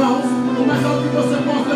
mãos, é o mais alto que você possa.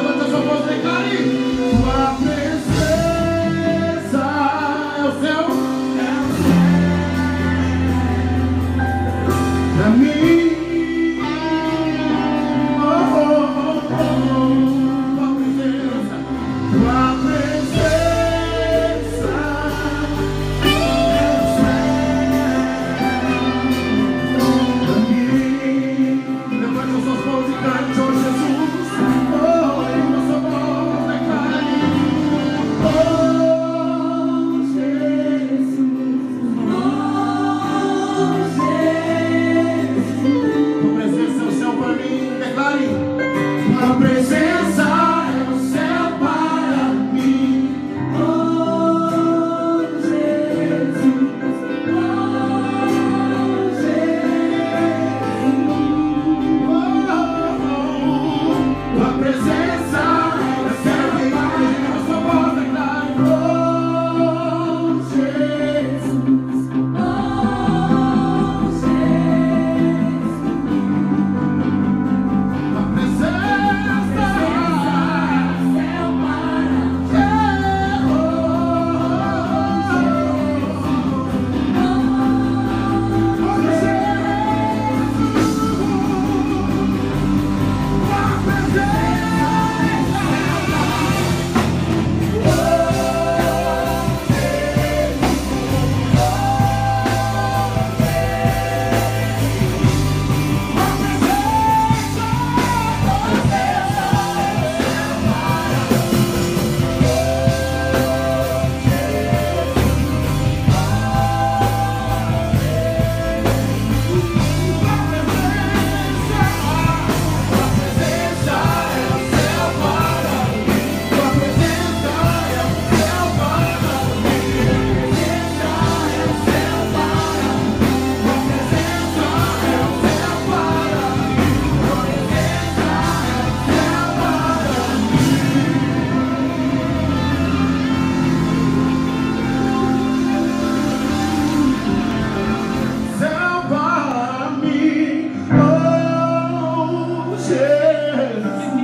Yes.